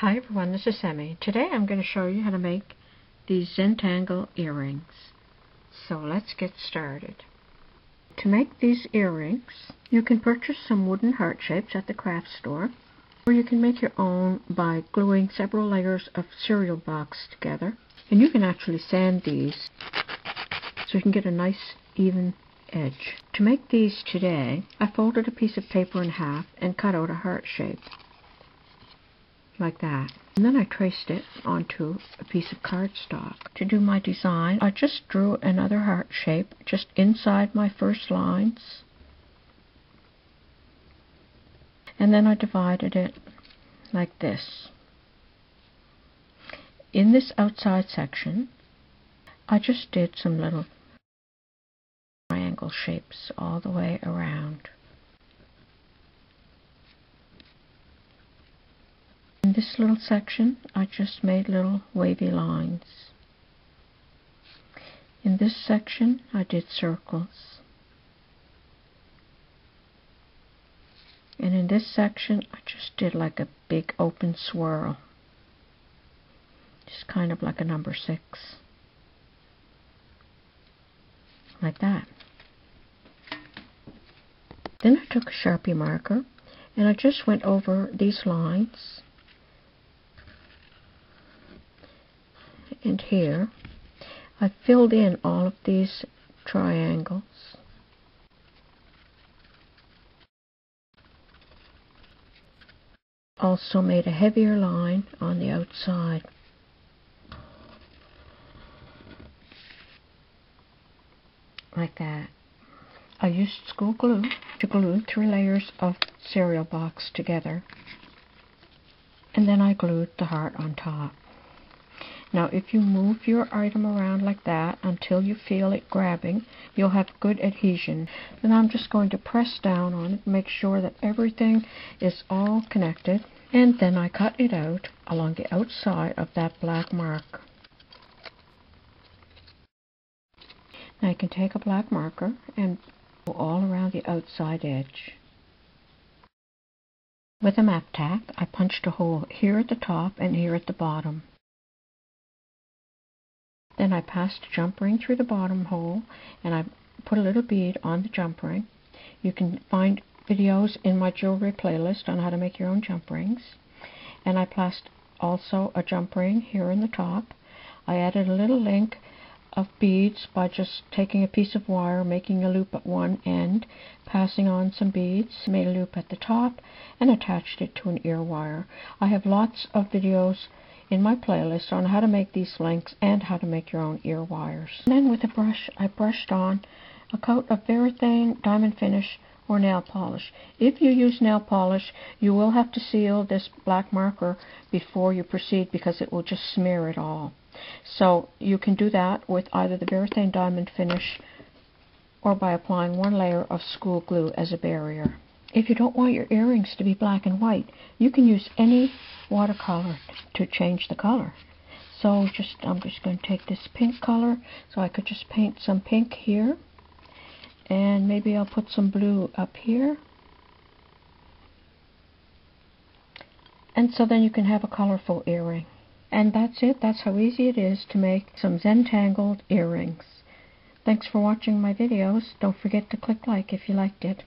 Hi everyone, this is Emi. Today I'm going to show you how to make these Zentangle earrings. So let's get started. To make these earrings, you can purchase some wooden heart shapes at the craft store, or you can make your own by gluing several layers of cereal box together. And you can actually sand these so you can get a nice even edge. To make these today, I folded a piece of paper in half and cut out a heart shape like that. And then I traced it onto a piece of cardstock. To do my design, I just drew another heart shape just inside my first lines. And then I divided it like this. In this outside section, I just did some little triangle shapes all the way around. In this little section, I just made little wavy lines. In this section, I did circles. And in this section, I just did like a big open swirl. Just kind of like a number six. Like that. Then I took a Sharpie marker and I just went over these lines and here, I filled in all of these triangles. Also made a heavier line on the outside. Like that. I used school glue to glue three layers of cereal box together. And then I glued the heart on top. Now if you move your item around like that until you feel it grabbing, you'll have good adhesion. Then I'm just going to press down on it, make sure that everything is all connected, and then I cut it out along the outside of that black mark. Now you can take a black marker and go all around the outside edge. With a map tack, I punched a hole here at the top and here at the bottom. Then I passed a jump ring through the bottom hole and I put a little bead on the jump ring. You can find videos in my jewelry playlist on how to make your own jump rings. And I placed also a jump ring here in the top. I added a little link of beads by just taking a piece of wire, making a loop at one end, passing on some beads, made a loop at the top, and attached it to an ear wire. I have lots of videos in my playlist on how to make these links and how to make your own ear wires. And then with a brush, I brushed on a coat of Varathane Diamond Finish or nail polish. If you use nail polish, you will have to seal this black marker before you proceed because it will just smear it all. So you can do that with either the Varathane Diamond Finish or by applying one layer of school glue as a barrier. If you don't want your earrings to be black and white, you can use any watercolor to change the color. So just I'm just going to take this pink color, so I could just paint some pink here. And maybe I'll put some blue up here. And so then you can have a colorful earring. And that's it. That's how easy it is to make some Zentangled earrings. Thanks for watching my videos. Don't forget to click like if you liked it.